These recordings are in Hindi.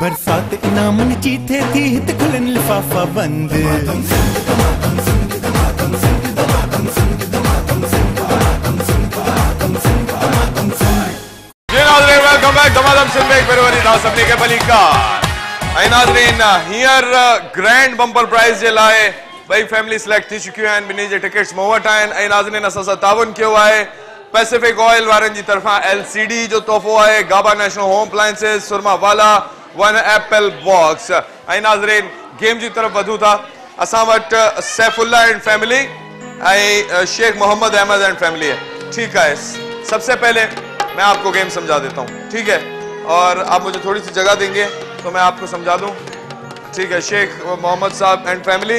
बरसात इनामन चीथे थी, हित खुलन लिफाफा बंद। ग्रैंड तोहफ़ो आहे गाबा नेशनल होम अप्लायंसिस सुरमा वाला। वन एप्पल बॉक्स ऐं नाज़रीन गेम जी तरफ़ वधूं था वटि सैफुल्ला एंड फैमिली ऐं शेख मोहम्मद अहमद एंड फैमिली है ठीक है सबसे पहले मैं आपको गेम समझा देता हूँ। ठीक है? और आप मुझे थोड़ी सी जगह देंगे तो मैं आपको समझा दूँ। ठीक है शेख मोहम्मद साहब and family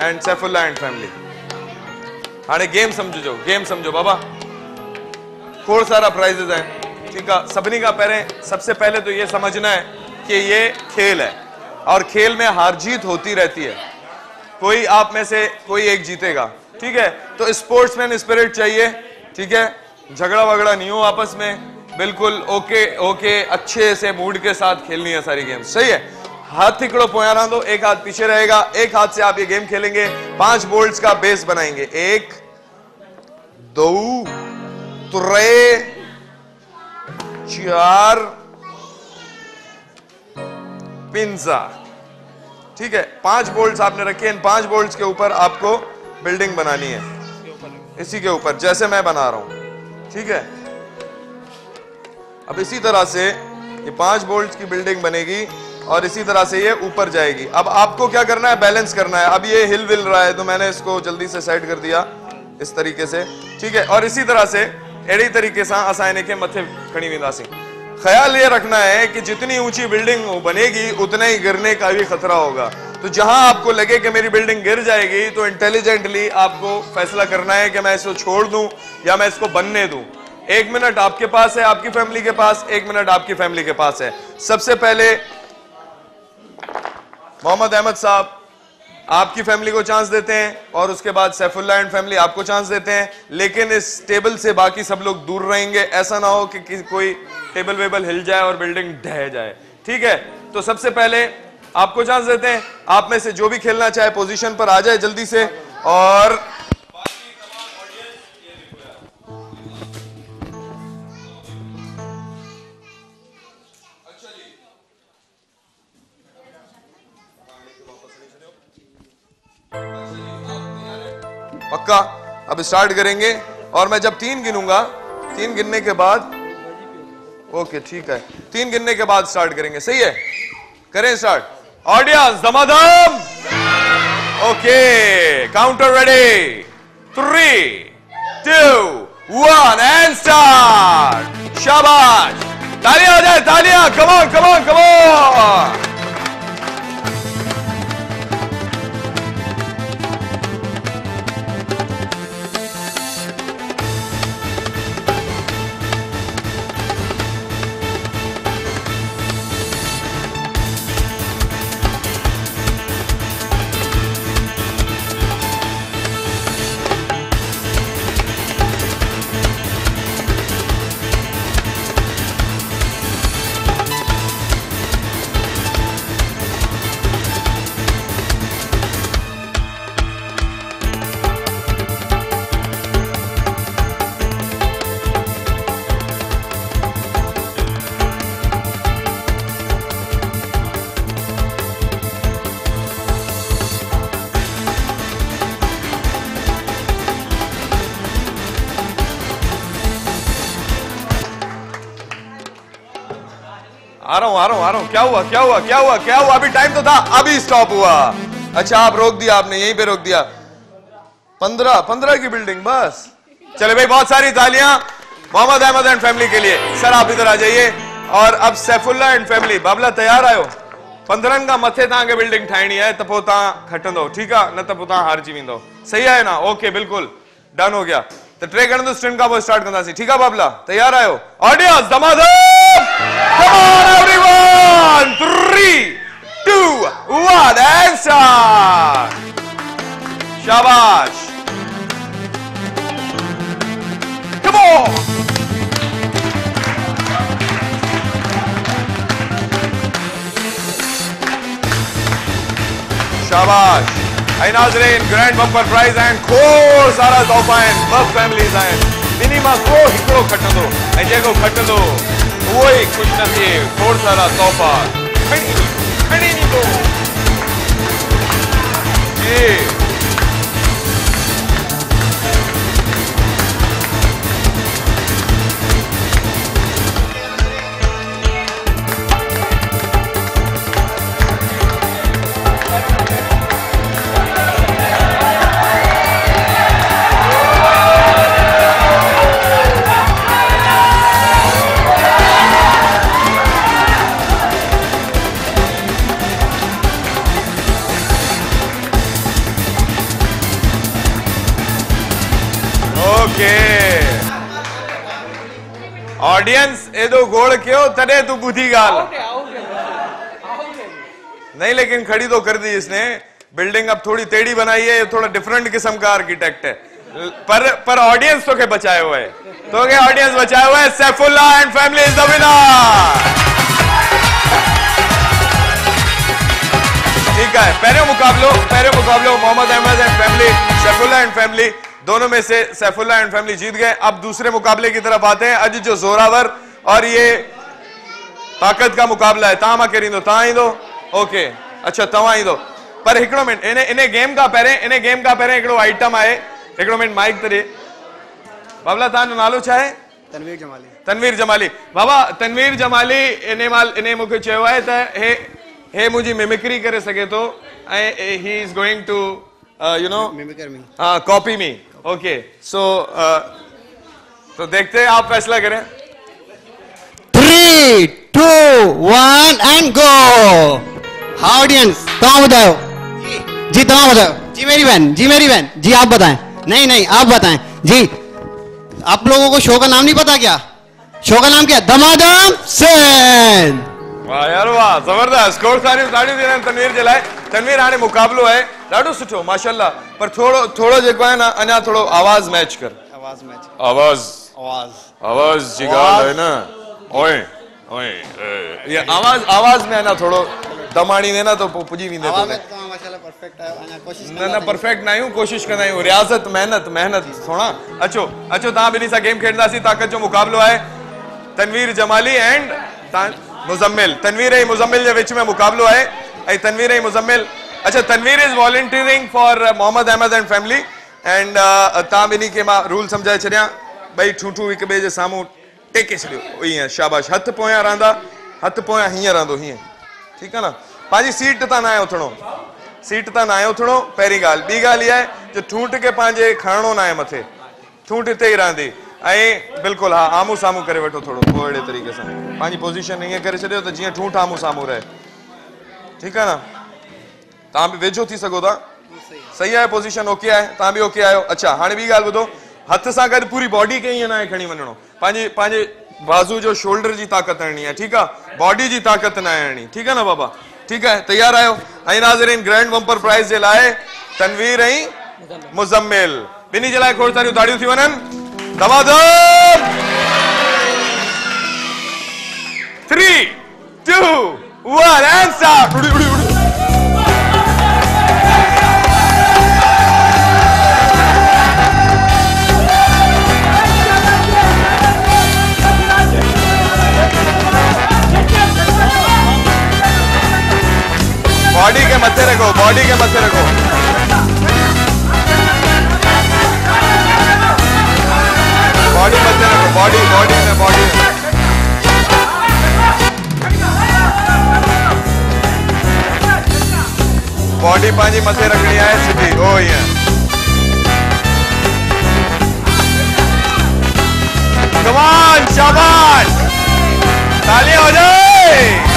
and Saifullah and family हाणे गेम समझो जो गेम समझो बाबा। खोड़ सारा प्राइजेस हैं। ठीक है सभिनी का पहले, सबसे पहले तो ये समझना है कि ये खेल है और खेल में हार जीत होती रहती है। कोई आप में से कोई एक जीतेगा, ठीक है? तो स्पोर्ट्समैन स्पिरिट चाहिए, ठीक है? झगड़ा वगड़ा नहीं हो आपस में। बिल्कुल ओके ओके, अच्छे से मूड के साथ खेलनी है सारी गेम सही है? हाथ थिकड़ो पोया दो एक हाथ पीछे रहेगा, एक हाथ से आप ये गेम खेलेंगे। पाँच बोल्ट का बेस बनाएँगे। एक, दो, त्रे, चार पिंजा ठीक है, पाँच बोल्ट आपने रखे, इन पाँच बोल्ट्स के ऊपर आपको बिल्डिंग बनानी है। इसी के ऊपर, जैसे मैं बना रहा हूँ। ठीक है? अब इसी तरह से ये पाँच बोल्ट्स की बिल्डिंग बनेगी और इसी तरह से ये ऊपर जाएगी। अब आपको क्या करना है? बैलेंस करना है। अब ये हिल विल रहा है तो मैंने इसको जल्दी से सेट कर दिया इस तरीके से। ठीक है? और इसी तरह से अड़ी तरीके से असां इन खे मथे खणी वेंदासीं ख्याल ये रखना है कि जितनी ऊँची बिल्डिंग बनेगी, उतना ही गिरने का भी खतरा होगा। तो जहाँ आपको लगे कि मेरी बिल्डिंग गिर जाएगी तो इंटेलिजेंटली आपको फैसला करना है कि मैं इसको छोड़ दूँ या मैं इसको बनने दूँ। एक मिनट आपके पास है, आपकी फैमिली के पास, एक मिनट आपकी फैमिली के पास है। सबसे पहले मोहम्मद अहमद साहब आपकी फैमिली को चांस देते हैं और उसके बाद सैफुल्ला एंड फैमिली आपको चांस देते हैं। लेकिन इस टेबल से बाकी सब लोग दूर रहेंगे। ऐसा ना हो कि, कि कोई टेबल वेबल हिल जाए और बिल्डिंग ढह जाए। ठीक है? तो सबसे पहले आपको चांस देते हैं। आप में से जो भी खेलना चाहे पोजीशन पर आ जाए जल्दी से। और पक्का? अब स्टार्ट करेंगे। और मैं जब तीन गिनूँगा, तीन गिनने के बाद ओके ठीक है। तीन गिनने के बाद स्टार्ट करेंगे। सही है? करें start audience Damadam! Okay counter ready three two one and start शाबाश! तालियाँ हो जाए तालियाँ कमॉन कमॉन कमॉन आ रहा हूँ, आ रहा हूँ, आ रहा हूँ। क्या हुआ क्या हुआ क्या हुआ क्या हुआ? अभी टाइम तो था, अभी स्टॉप हुआ। अच्छा आप रोक दिया आपने, यहीं पे रोक दिया। पंद्रह पंद्रह की बिल्डिंग बस। चले भाई, बहुत सारी तालियाँ। मोहम्मद अहमद एंड फैमिली के लिए। सर, आप इधर आ जाइए। और अब सैफुल्ला एंड फैमिली बाबला, तैयार आयो? पंद्रहनि खां मथे तव्हांखे बिल्डिंग ठाहिणी आहे त पोइ तव्हां खटंदो, ठीकु आहे न त पोइ तव्हां हारजी सही आहे न? ओके बिल्कुल। डन हो गया। त टे गणंदुसि टिनि खां पोइ स्टार्ट कंदासीं। ठीकु आहे बाबला? तैयार आहियो ऑडियंस धमाधम! Come on everyone! Three, two, one, and start! Shabash! Come on! शाबाश ऐं नाज़रीन ग्रैंड बम्पर प्राइज़ आहिनि खोड़ सारा तोहफ़ा आहिनि ॿ फैमिलीज़ आहिनि ॿिन्ही माँ को हिकिड़ो खटंदो ऐं जेको खटंदो कुछ नहीं न सारा तोहफ़ा खड़ी खड़ी नहीं जी क्यों? तने तू बुद्धि गाल। नहीं लेकिन खड़ी तो कर दी इसने। बिल्डिंग अब थोड़ी टेढ़ी बनाई है ये थोड़ा डिफरेंट किस्म का आर्किटेक्ट है। पर पर ऑडियंस तो के बचाए हुए है? तो के ऑडियंस बचाए हुए है? Saifullah and family is the winner ठीक है पहले मुकाबलो पहले मुकाबलो Mohammad Ahmed and family Saifullah and family दोनों में से सैफुल्ला एंड फैमिली जीत गए। अब दूसरे मुकाबले की तरफ़ आते हैं। अज जो जोरावर और ये ताकत का मुकाबला है। तव्हां माँ केरु ईंदो तव्हां ईंदो। ओके अच्छा तव्हां ईंदो। पर हिकिड़ो मिनट इन इन गेम खां पहिरियों इन गेम खां पहिरियों हिकिड़ो आइटम आहे। हिकिड़ो मिनट माइक ते ॾे बाबला तव्हांजो नालो छा आहे? तनवीर जमाली। तनवीर जमाली। बाबा तनवीर जमाली इन माल इन मूंखे चयो आहे त हे हे मुंहिंजी मिमिक्री करे सघे थो। ऐं he is going to you know mimicker me हाँ कॉपी मी ओके सो तो देखते हैं आप फैसला करें। Three two one and go audience तव्हां ॿुधायो जी तव्हां ॿुधायो जी मेरी बहन जी मेरी बहन. जी आप बताएँ. नहीं नहीं आप बताएँ. जी आप लोगों को शो का नाम नहीं पता क्या? शो का नाम क्या? धमाधम सेन. वाह यार वाह. ज़बरदस्त. खोड़ ताड़ियूं थी आहिनि तनवीर जे लाइ तनवीर हाणे मुक़ाबिलो आहे ॾाढो सुठो माशाल्लाह. पर थोरो थोरो जेको आहे न अञा थोरो आवाज़ मैच कर. आवाज़ मैच आवाज़. आवाज़. आवाज़ जी ॻाल्हि आहे न ओए. ये आवाज़ आवाज़ में अञा थोरो दम आणींदे न त पोइ पुॼी वेंदे आवाज़ में माशाल्लाह परफेक्ट अञा कोशिश न न परफेक्ट ना आहियूं कोशिश कंदा आहियूं रियाज़त महिनत महिनत थोड़ा अचो अचो तव्हां ॿिन्ही सां गेम खेॾंदासीं ताक़त जो मुक़ाबिलो आहे तनवीर जमाली एंड मुज़म्मिल तनवीर ऐं मुज़म्मिल जे विच में मुक़ाबिलो आहे ऐं तनवीर ऐं मुज़म्मिल अच्छा Tanveer is volunteering for Mohammad Ahmed and family and तव्हां ॿिन्ही खे माँ रूल सम्झाए छॾियाँ ॿई ठूठू हिक ॿिए जे साम्हूं टेके छॾियो शाबाश हथ पोयां रहंदा हथ पोयां हीअं रहंदो हीअं ठीकु आहे न पंहिंजी सीट तां न उथणो सीट तां न उथणो पहिरीं ॻाल्हि ॿी ॻाल्हि इहा जो ठूंठ खे पंहिंजे खणणो न मथे ठूंठ हिते ई रहंदी ऐं बिल्कुलु हा आम्हूं साम्हूं करे वठो थोरो पोइ अहिड़े तरीक़े सां पंहिंजी पोज़ीशन ईअं करे छॾियो त जीअं ठूंठ आम्हूं साम्हूं रहे ठीकु आहे न तव्हां बि वेझो थी सघो था सही आहे पोज़ीशन ओके आहे तव्हां बि ओके आहियो अच्छा हाणे ॿी ॻाल्हि ॿुधो हथ सां गॾु पूरी बॉडी खे ईअं न खणी वञिणो पंहिंजे पंहिंजे बाज़ू जो शोल्डर जी ताक़त हणणी आहे, ठीकु आहे? बॉडी जी ताक़त न हणणी ठीकु आहे न बाबा? ठीकु आहे? तयारु आहियो ऐं नाज़रीन ग्रैंड बम्पर प्राइज़ जे लाइ तनवीर ऐं मुज़म्मिल। ॿिन्ही जे लाइ खोड़ सारियूं ताड़ियूं थी वञनि। दमादम three two one and start body के मथे रखो। बॉडी मथे रखो, बॉडी बॉडी में बॉडी। बॉडी पंहिंजी मथे रखनी है सिधी ओ ईअं कमान शाबाश। तालियाँ हो जाए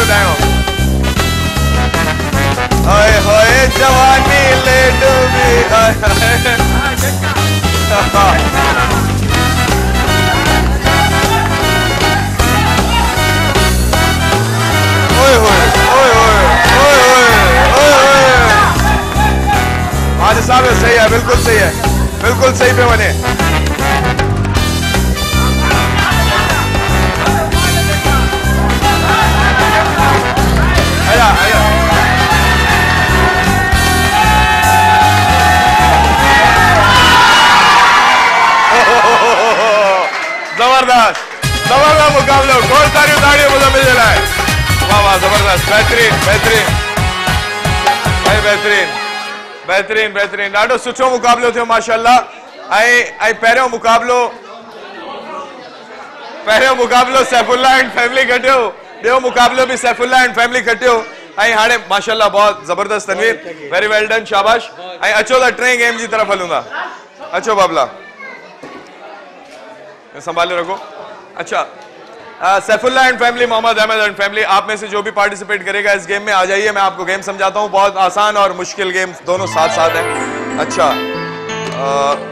करो डायमंड हाय हाय, जवानी ले डूबी हाय हाय। साहब सही है, बिल्कुल सही है, बिल्कुल सही पे बने। बेहतरीन बेहतरीन। भाई, बेहतरीन। बेहतरीन बेहतरीन। ॾाढो सुठो मुक़ाबिलो थियो, माशाल्लाह। ऐं ऐं पहिरियों मुक़ाबिलो पहिरियों मुक़ाबिलो सैफुल्ला एंड फैमिली खटियो। ॿियो मुक़ाबिलो बि सैफुल्ला एंड फैमिली खटियो। ऐं हाणे, माशाल्लाह, बहुत ज़बरदस्त तनवीर। वेरी वेल डन शाबाश। ऐं अचो त टे गेम जी तरफ़ हलूं था। अचो, बाबला। संभाले रखो। अच्छा Saifullah and family Mohammad Ahmed and family आप में से जो भी पार्टिसिपेट करेगा इस गेम में आ जाइए मैं आपको गेम समझाता हूँ। बहुत आसान और मुश्किल गेम दोनों साथ साथ हैं। अच्छा। अ,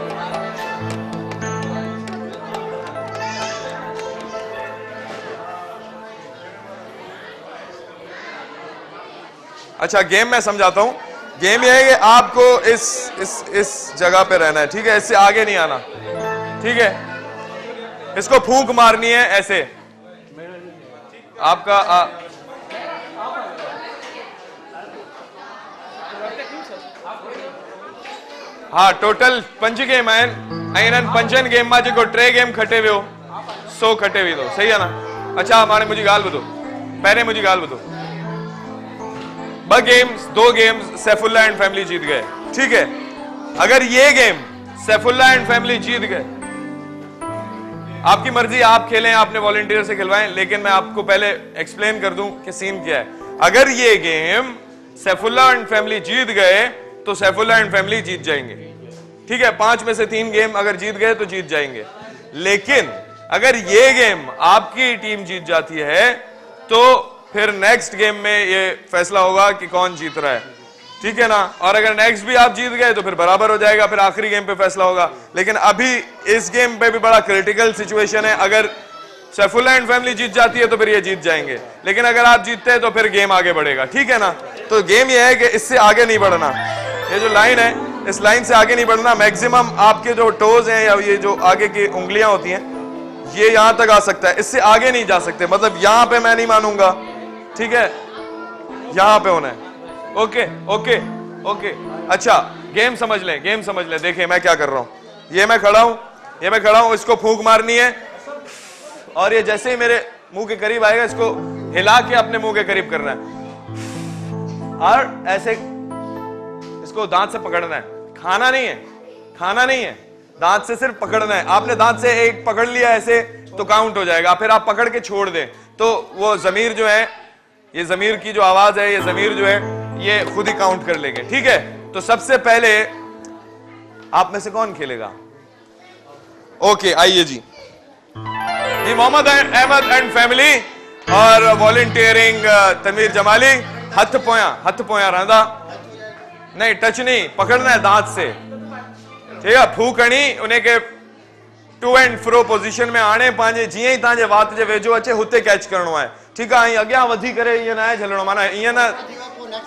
अच्छा गेम मैं समझाता हूँ। गेम यह है कि आपको इस इस इस जगह पे रहना है ठीक है? इससे आगे नहीं आना। ठीक है? इसको फूंक मारनी है ऐसे। आपका आ, हाँ टोटल पंज गेम आहिनि ऐं इन्हनि पंजनि गेम माँ जेको टे गेम खटे वियो सो खटे वेंदो सही आहे न? अच्छा हाणे मुंहिंजी ॻाल्हि ॿुधो. पहिरें मुंहिंजी ॻाल्हि ॿुधो. ब गेम्स दो गेम्स सैफुल्ला एंड फैमिली जीत गए. ठीक है? अगर ये गेम सैफुल्ला एंड फैमिली जीत गए आपकी मर्ज़ी, आप खेलें, आपने वॉलेंटियर से खिलवाएँ, लेकिन मैं आपको पहले एक्सप्लेन कर दूँ कि सीन क्या है। अगर ये गेम सैफुल्ला एंड फैमिली जीत गए तो सैफुल्ला एंड फैमिली जीत जाएँगे। ठीक है, पाँच में से तीन गेम अगर जीत गए तो जीत जाएँगे। लेकिन अगर ये गेम आपकी टीम जीत जाती है तो फिर नेक्स्ट गेम में ये फैसला होगा कि कौन जीत रहा है। ठीक है ना? और अगर नेक्स्ट भी आप जीत गए तो फिर बराबर हो जाएगा, फिर आखिरी गेम पे फैसला होगा। लेकिन अभी इस गेम पे भी बड़ा क्रिटिकल सिचुएशन है। अगर सैफुल्ला एंड फैमिली जीत जाती है तो फिर ये जीत जाएँगे। लेकिन अगर आप जीतते हैं तो फिर गेम आगे बढ़ेगा। ठीक है ना? तो गेम ये है कि इससे आगे नहीं बढ़ना। ये जो लाइन है, इस लाइन से आगे नहीं बढ़ना। मैक्सिमम आपके जो टोज हैं, या ये जो आगे की उंगलियाँ होती हैं, ये यहाँ तक आ सकता है। इससे आगे नहीं जा सकते। मतलब यहाँ पे मैं नहीं मानूँगा। ठीक है? यहाँ पे होना है। ओके ओके ओके अच्छा गेम समझ लें गेम समझ लें। देखिए, मैं क्या कर रहा हूँ। ये मैं खड़ा हूँ, ये मैं खड़ा हूँ, इसको फूंक मारनी है। और ये जैसे ही मेरे मुँह के करीब आएगा, इसको हिला के अपने मुँह के करीब करना है। और ऐसे इसको दांत से पकड़ना है। खाना नहीं है, खाना नहीं है। दांत से सिर्फ़ पकड़ना है। आपने दांत से एक पकड़ लिया ऐसे तो काउंट हो जाएगा। फिर आप पकड़ के छोड़ दें। तो वो जमीर जो है, ये जमीर की जो आवाज़ है, ये जमीर जो है ये खुद ही काउंट कर लेंगे, ठीक है? तो सबसे पहले आप में से कौन खेलेगा? ओके आइए जी। जी, मोहम्मद अहमद एंड फैमिली और वॉलंटियरिंग तनवीर जमाली। हथ पोया हथ पोया रहंदा नहीं टच नहीं, पकड़ना है दांत से। ठीक है फू करणी उन्हें के टू एंड फ्रो पोजीशन में आणे पंहिंजे जीअं ई तव्हांजे वात जे वेझो अचे, हुते कैच करणो आहे ठीकु आहे ऐं अॻियाँ वधी करे ईअं न आहे झलणो, माना ईअं न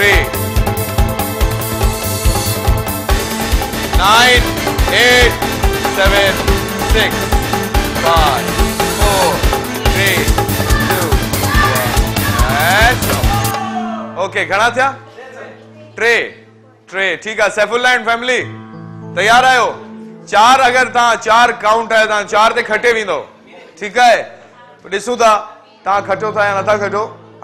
three, nine, eight, seven, six, five, four, three, two, one, and stop. Okay, घना था? Tray, tray. ठीक है, सैफुल्ला एंड तैयार आयो? चार अगर तव्हां चार काउंट आयो तव्हां चार ते खटे वेंदो ठीकु आहे ॾिसूं तो था तव्हां खटियो था या नथा खटो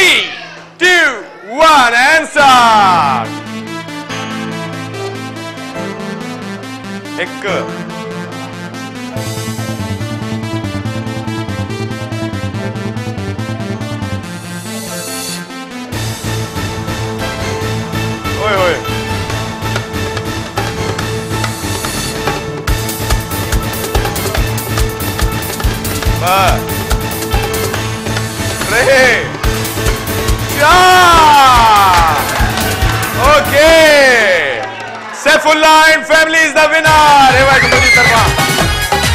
three two one and start हिकु ओए ओए बस रे चार Saifullah and family is the winner हे भाई मुझी तरफा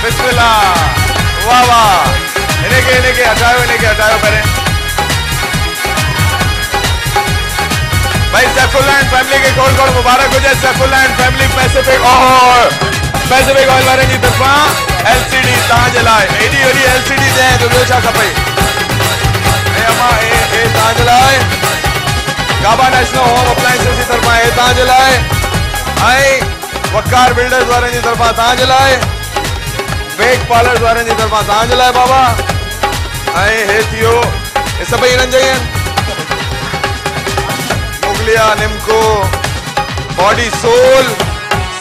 बिस्मिल्लाह। वाह वाह। इन्हें के इन्हें के हटाओ इन्हें के हटाओ, पहले। भाई सैफुल्ला एंड फैमिली के खोल खोल मुबारक हो जाए। सैफुल्ला एंड फैमिली पैसिफिक और पैसिफिक ऑयल वारे जी तरफा एलसीडी तव्हां जे लाइ एॾी वॾी एलसीडी दे तो ॿियो छा खपे। ए, अम्मा, ए ए तव्हां जे लाइ गाबा नेशनल होम अप्लायंसेस जी तरफा हे तव्हां जे लाइ ऐं वकार बिल्डर्स वारनि जी तरफा तव्हां जे लाइ वेग पार्लर्स वारनि जी तरफा तव्हां जे लाइ बाबा ऐं हे थियो हे सभई हिननि मुगलिया निमको बॉडी सोल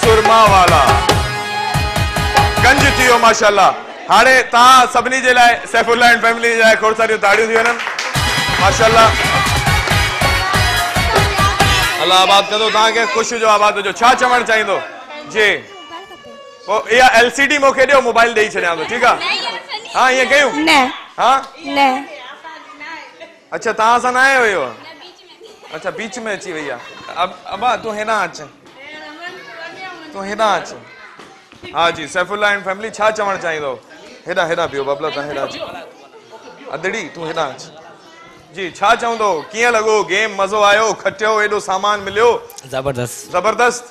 सुरमा वाला गंज थी वियो माशाल्लाह हाणे तव्हां सभिनी जे लाइ सैफुल्ला फैमिली जे लाइ खोड़ सारियूं ताड़ियूं थी वञनि माशाल्लाह अल्लाह आबाद कंदो तव्हांखे ख़ुशि जो आबाद हुजो छा चवणु चाहींदो? जी। पोइ इहा एल सी डी मूंखे ॾियो मोबाइल ॾेई छॾियाँ थो ठीकु आहे हा ईअं कयूं न। हा? न। अच्छा तव्हां सां न आयो हुयो? अच्छा बीच में अची वई आहे अब अबा तूं हेॾां अच। तूं हेॾां अच। हा जी सैफुल्ला एंड फैमिली छा चवणु चाहींदो? हेॾां हेॾां पियो बबला तव्हां हेॾां। अच अदड़ी तूं हेॾां अच। जी छा चवंदो? कीअं लॻो? गेम मज़ो आयो? खटियो? एॾो सामान मिलियो? ज़बरदस्त। ज़बरदस्त?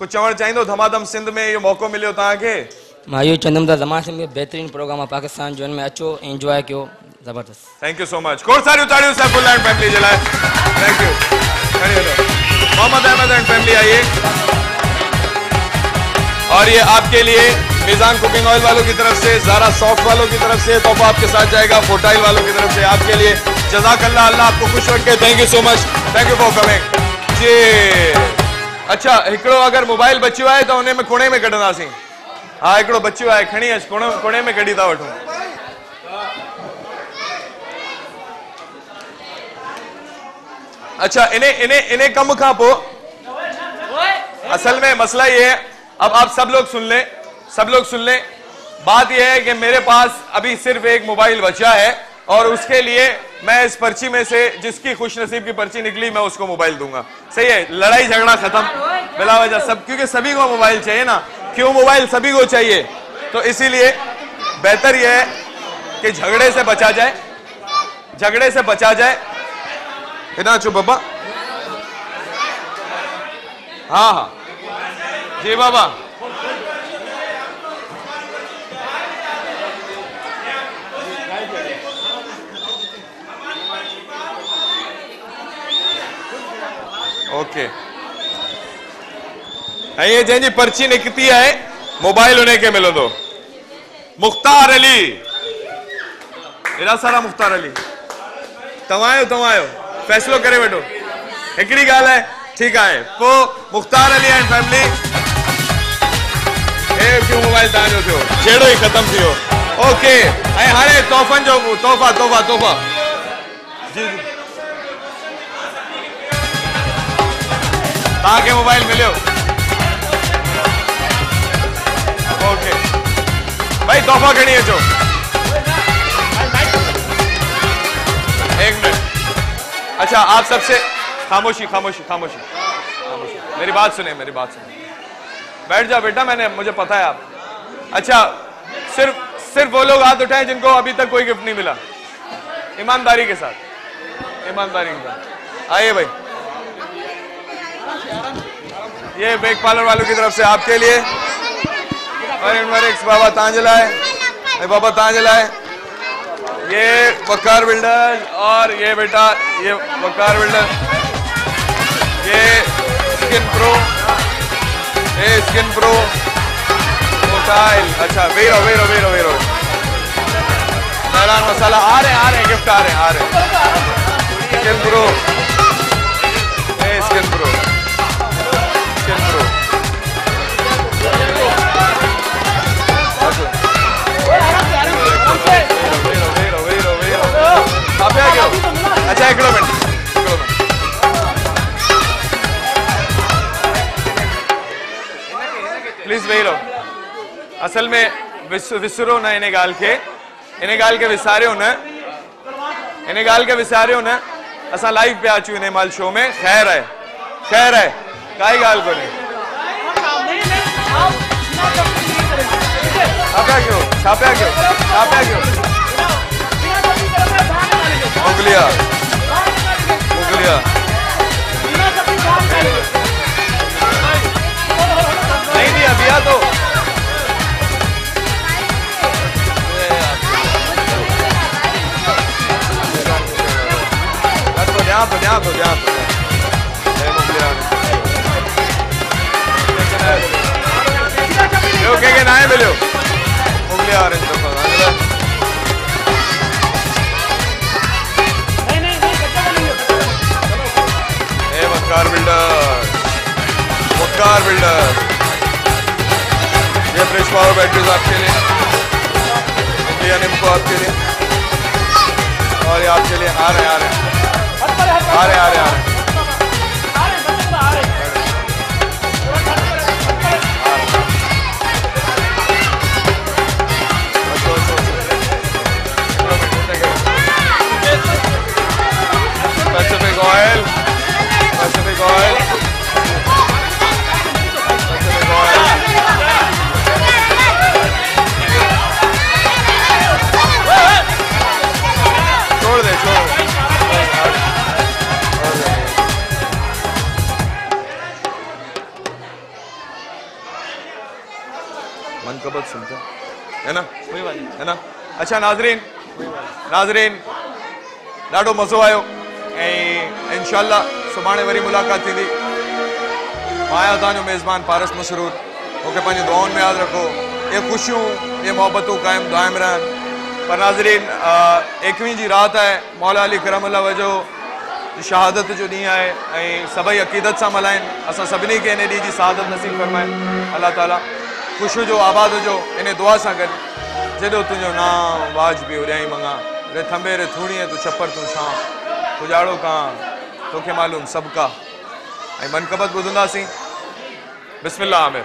कुझु चवणु चाहींदो? धमाधम सिंध में इहो मौक़ो मिलियो तव्हांखे? माँ इहो चवंदुमि त ज़माने में बहितरीनु प्रोग्राम आहे। पाकिस्तान जो में अचो इंजॉय कयो। ज़बरदस्त। थैंक यू सो मच खोड़ सारियूं ताड़ियूं सैफुल्ला एंड फैमिली जे लाइ? थैंक यू खड़ी hello. Mohammad Ahmed and family आइए। और ये आपके लिए मिजान कुकिंग ऑयल वालों की तरफ़ से जारा सॉफ्ट वालों की तरफ़ से तोहफा आपके साथ जाएगा फोटाइल वालों की तरफ़ से आपके लिए। जजाक अल्लाह अल्लाह आपको खुश रखे। Thank you so much thank you for coming जी। अच्छा हिकिड़ो अगरि मोबाइल बचियो आहे, त हुन में कोणे में कढंदासीं। हा, हिकिड़ो बचियो आहे, खणी अच कोणे कोणे में कढी था वठूं। अच्छा इन्हें इन्हें इन्हें कम खां पोइ असल में मसला ये है, अब आप सब लोग सुन लें, सब लोग सुन लें। बात यह है कि मेरे पास अभी सिर्फ़ एक मोबाइल बचा है। और उसके लिए मैं इस पर्ची में से जिसकी खुश नसीब की पर्ची निकली मैं उसको मोबाइल दूँगा। सही है? लड़ाई झगड़ा खत्म। बिला वजह सब क्योंकि सभी को मोबाइल चाहिए ना। क्यों मोबाइल? सभी को चाहिए। तो इसीलिए बेहतर यह है कि झगड़े से बचा जाए। झगड़े से बचा जाए। हिना चो बाबा? हाँ हाँ। जी बाबा। ओके। ऐं ये जंहिंजी पर्ची निकिती आहे मोबाइल उन खे मिलंदो मुख़्तार अली। एॾा सारा मुख़्तार अली। तव्हां आहियो फ़ैसिलो करे वठो हिकिड़ी ॻाल्हि आहे ठीकु आहे पोइ मुख़्तार अली एंड फैमिली हे क्यों मोबाइल तव्हांजो थियो? छेड़ो ई ख़तमु थी वियो ओके। ऐं हाणे तोहफ़नि जो, तोहफ़ा तोहफ़ा तोहफ़ा। जी जी। आगे मोबाइल मिलियो ओके। भाई, तोहफ़ा करी है जो। एक मिनट। अच्छा आप सबसे खामोशी खामोशी खामोशी। खामोशी मेरी बात सुने, मेरी बात सुने। बैठ जाओ बेटा, मैंने, मुझे पता है आप। अच्छा सिर्फ़ सिर्फ़ वो लोग हाथ उठाए जिनको अभी तक कोई गिफ्ट नहीं मिला। ईमानदारी के साथ। ईमानदारी के साथ। आइए भाई। ये बेग पार्लर वालों की तरफ़ से आपके लिए। बाबा तांजला है। बाबा तांजला है। ये वकार बिल्डर और ये बेटा, ये वकार बिल्डर। ये स्किन प्रो। ये स्किन प्रो। मोटाइल। अच्छा वेरो वेरो वेरो वेरो मेहरान मसाला, आ रहे आ रहे गिफ्ट आ रहे आ रहे स्किन प्रो। ये स्किन प्रो। अच्छा हिकिड़ो मिनट प्लीज़ वेही रहो असल में विस विसरो न इन ॻाल्हि खे इन ॻाल्हि खे विसारियो न इन ॻाल्हि खे विसारियो न असां लाइव पिया अचूं इन महिल शो में। ख़ैर आहे ख़ैर आहे काई ॻाल्हि कोन्हे छा पिया कयो छा पिया कयो छा पिया कयो उंगलिया नहीं दिया दिया तो। ध्यान तो ध्यान तो तो ऑरेंज पावर बैटरीज आपके लिए। इंडियन इम्पो आपके लिए। और ये आपके लिए आ रहे आ रहे आ रहे आ रहे आ रहे सुनता है। ना? है ना? अच्छा नाज़रीन। नाज़रीन ॾाढो मज़ो आयो। ऐं इनशाला सुभाणे वरी मुलाक़ात थींदी। माँ आहियाँ तव्हांजो मेज़बान पारस मसरूर मूंखे पंहिंजी दुआउनि में यादि रखो। ये ख़ुशियूं ये मोहबतूं क़ाइमु दाइम रहनि। पर नाज़रीन एकवीह जी राति आहे। मौला अली करम वजो शहादत जो ॾींहुं आहे। ऐं सभई अक़ीदत सां मल्हाइनि। असां सभिनी खे इन ॾींहं जी शहादत नसीब फरमाए। अलाह ताला ख़ुशि हुजो आबाद हुजो इन दुआ से गॾु जेॾो तुंहिंजो नाम वाज बि मङा रे थंबे रे थूणीअ तूं छपर तूं छां उजाड़ो कां तोखे मालूम सबका मनकबत ॿुधंदासीं बिस्मिल्लाह आमिर